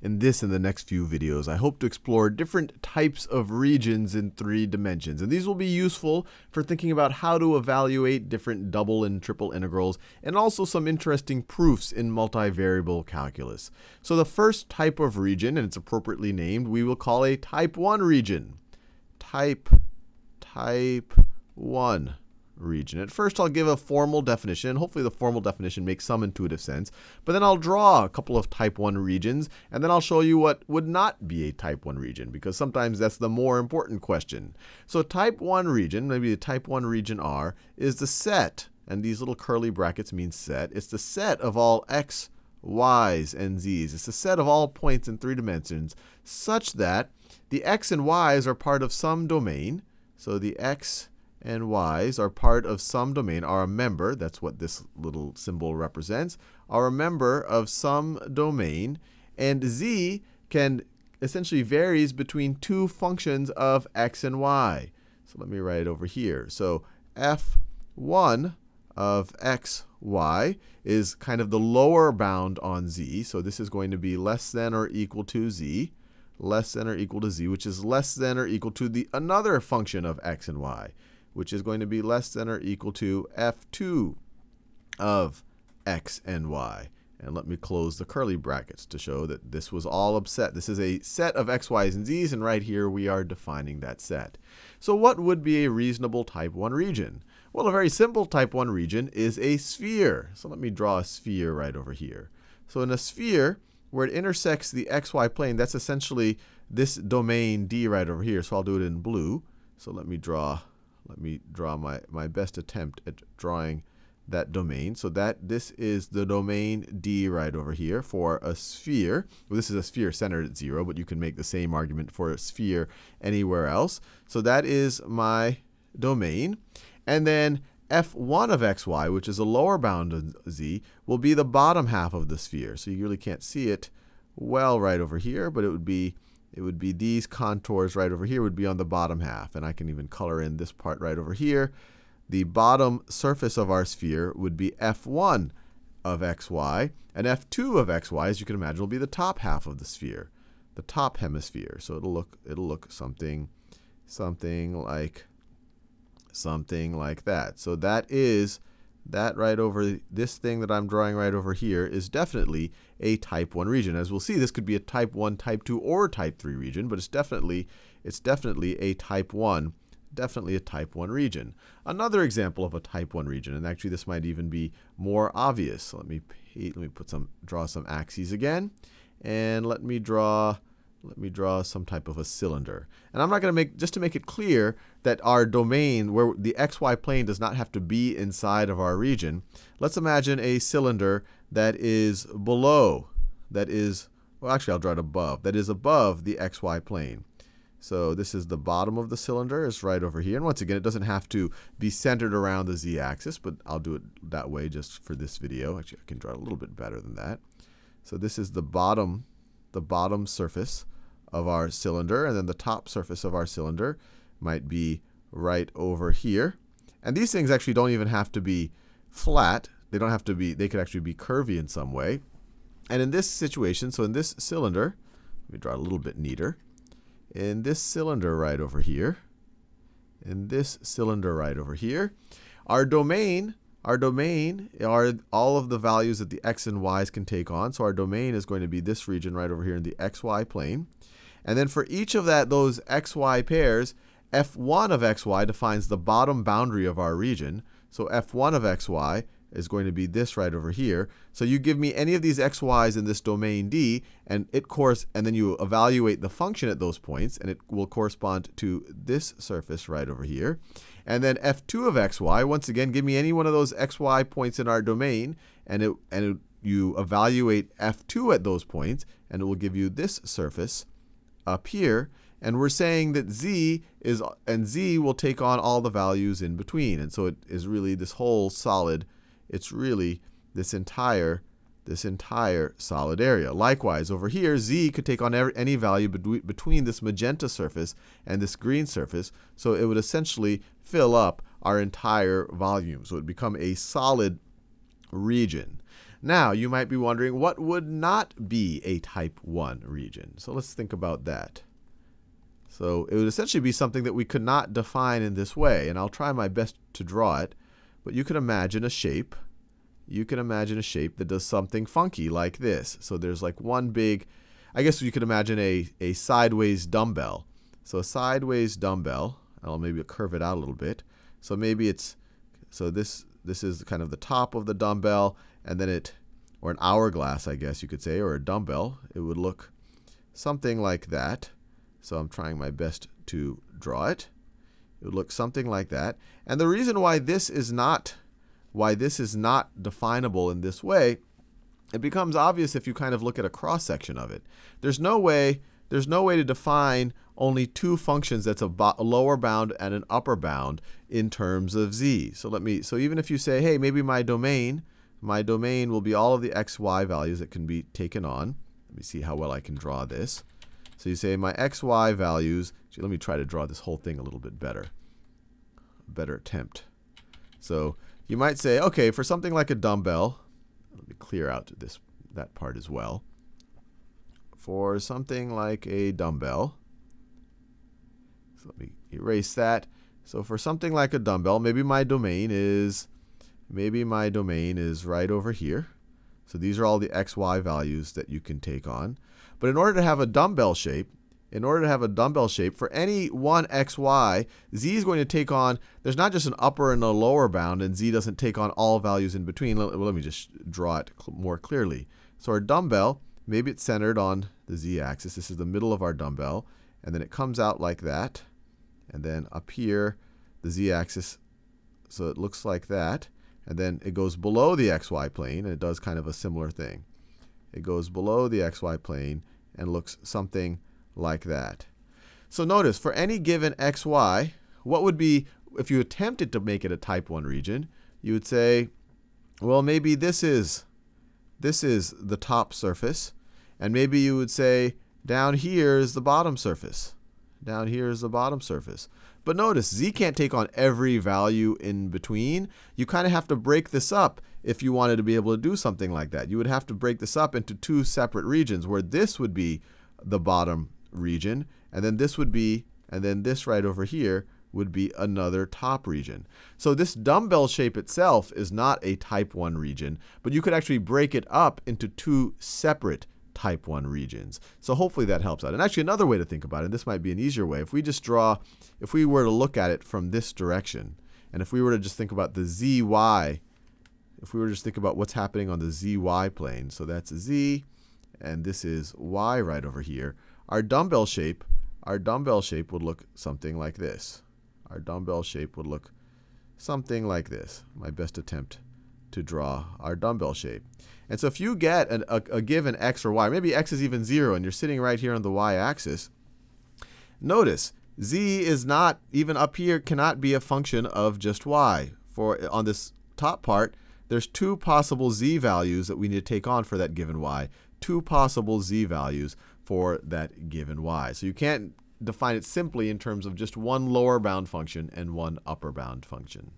in this and the next few videos, I hope to explore different types of regions in three dimensions. And these will be useful for thinking about how to evaluate different double and triple integrals, and also some interesting proofs in multivariable calculus. So the first type of region, and it's appropriately named, we will call a type 1 region. Type, type 1 region. At first, I'll give a formal definition. Hopefully, the formal definition makes some intuitive sense. But then I'll draw a couple of type 1 regions, and then I'll show you what would not be a type 1 region, because sometimes that's the more important question. So type 1 region, maybe the type 1 region R, is the set, and these little curly brackets mean set. It's the set of all x, y's, and z's. It's the set of all points in three dimensions such that the x and y's are part of some domain. So the x and y's are part of some domain, are a member, that's what this little symbol represents, are a member of some domain. And z can essentially varies between two functions of x and y. So let me write it over here. So f1 of x, y is kind of the lower bound on z. So this is going to be less than or equal to z, less than or equal to z, which is less than or equal to the another function of x and y which is going to be less than or equal to f2 of x and y. And let me close the curly brackets to show that this was all upset. This is a set of x, y's, and z's, and right here we are defining that set. So what would be a reasonable type 1 region? Well, a very simple type 1 region is a sphere. So let me draw a sphere right over here. So in a sphere, where it intersects the xy plane, that's essentially this domain D right over here. So I'll do it in blue. So let me draw let me draw my, my best attempt at drawing that domain. So that this is the domain D right over here for a sphere. Well, this is a sphere centered at 0, but you can make the same argument for a sphere anywhere else. So that is my domain. And then f1 of xy, which is a lower bound of z, will be the bottom half of the sphere. So you really can't see it well right over here, but it would be it would be these contours right over here would be on the bottom half. And I can even color in this part right over here. The bottom surface of our sphere would be f1 of xy. And f2 of xy, as you can imagine, will be the top half of the sphere, the top hemisphere. So it'll look, it'll look something, something like, something like that. So that is that right over this thing that I'm drawing right over here is definitely a type 1 region. As we'll see, this could be a type 1, type 2, or type 3 region, but it's definitely, it's definitely a type 1, definitely a type 1 region. Another example of a type 1 region, and actually this might even be more obvious. Let me, let me put some, draw some axes again, and let me draw let me draw some type of a cylinder. And I'm not going to make, just to make it clear that our domain, where the xy plane does not have to be inside of our region, let's imagine a cylinder that is below, that is, well, actually, I'll draw it above, that is above the xy plane. So this is the bottom of the cylinder, it's right over here. And once again, it doesn't have to be centered around the z-axis, but I'll do it that way just for this video. Actually, I can draw it a little bit better than that. So this is the bottom the bottom surface of our cylinder, and then the top surface of our cylinder might be right over here. And these things actually don't even have to be flat. They don't have to be, they could actually be curvy in some way. And in this situation, so in this cylinder, let me draw a little bit neater. In this cylinder right over here, in this cylinder right over here, our domain our domain are all of the values that the x and y's can take on. So our domain is going to be this region right over here in the xy plane. And then for each of that those xy pairs, f1 of xy defines the bottom boundary of our region. So f1 of xy is going to be this right over here. So you give me any of these x, y's in this domain D, and it course, and then you evaluate the function at those points, and it will correspond to this surface right over here. And then f2 of xy, once again, give me any one of those xy points in our domain, and it and it, you evaluate f2 at those points, and it will give you this surface up here. And we're saying that z is, and z will take on all the values in between. And so it is really this whole solid it's really this entire this entire solid area. Likewise, over here, z could take on any value between this magenta surface and this green surface. So it would essentially fill up our entire volume. So it would become a solid region. Now, you might be wondering what would not be a type 1 region. So let's think about that. So it would essentially be something that we could not define in this way. And I'll try my best to draw it. But you can imagine a shape. You can imagine a shape that does something funky like this. So there's like one big, I guess you could imagine a, a sideways dumbbell. So a sideways dumbbell, I'll maybe curve it out a little bit. So maybe it's, so this, this is kind of the top of the dumbbell, and then it, or an hourglass, I guess you could say, or a dumbbell. It would look something like that. So I'm trying my best to draw it. It would look something like that. And the reason why this is not why this is not definable in this way, it becomes obvious if you kind of look at a cross section of it. There's no way there's no way to define only two functions that's a, a lower bound and an upper bound in terms of z. So let me so even if you say, hey, maybe my domain, my domain will be all of the x, y values that can be taken on. Let me see how well I can draw this. So you say my x, y values. Actually, let me try to draw this whole thing a little bit better. better attempt. So you might say, okay, for something like a dumbbell, let me clear out this that part as well. For something like a dumbbell, so let me erase that. So for something like a dumbbell, maybe my domain is maybe my domain is right over here. So these are all the x, y values that you can take on. But in order to have a dumbbell shape, in order to have a dumbbell shape, for any one xy, z is going to take on, there's not just an upper and a lower bound, and z doesn't take on all values in between. Let, let me just draw it more clearly. So our dumbbell, maybe it's centered on the z-axis. This is the middle of our dumbbell. And then it comes out like that. And then up here, the z-axis, so it looks like that. And then it goes below the xy plane, and it does kind of a similar thing it goes below the xy plane and looks something like that. So notice, for any given xy, what would be, if you attempted to make it a type 1 region, you would say, well, maybe this is, this is the top surface. And maybe you would say, down here is the bottom surface. Down here is the bottom surface. But notice, z can't take on every value in between. You kind of have to break this up if you wanted to be able to do something like that. You would have to break this up into two separate regions where this would be the bottom region, and then this would be, and then this right over here would be another top region. So this dumbbell shape itself is not a type 1 region, but you could actually break it up into two separate type 1 regions. So hopefully that helps out. And actually another way to think about it, this might be an easier way, if we just draw, if we were to look at it from this direction, and if we were to just think about the zy if we were to just think about what's happening on the zy plane, so that's z, and this is y right over here, our dumbbell shape, our dumbbell shape would look something like this. Our dumbbell shape would look something like this. My best attempt to draw our dumbbell shape. And so if you get an, a, a given x or y, maybe x is even 0, and you're sitting right here on the y-axis, notice z is not, even up here, cannot be a function of just y. For on this top part, there's two possible z values that we need to take on for that given y. Two possible z values for that given y. So you can't define it simply in terms of just one lower bound function and one upper bound function.